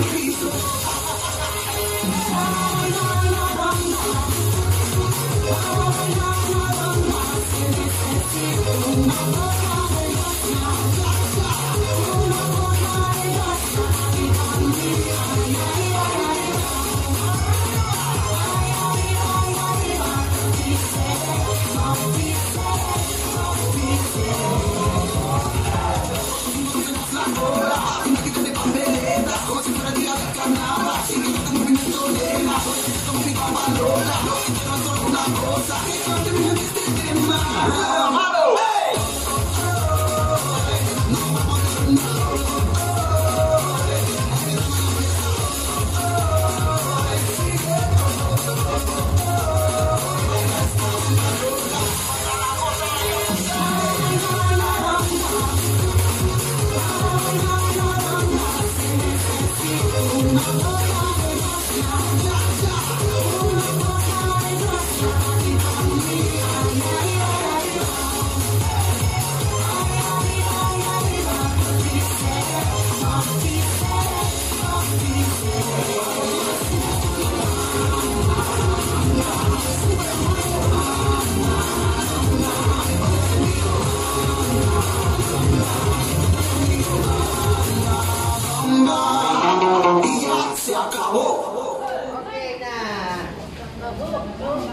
Oh, Yeah. mabuk. Oke, nah. Mabuk.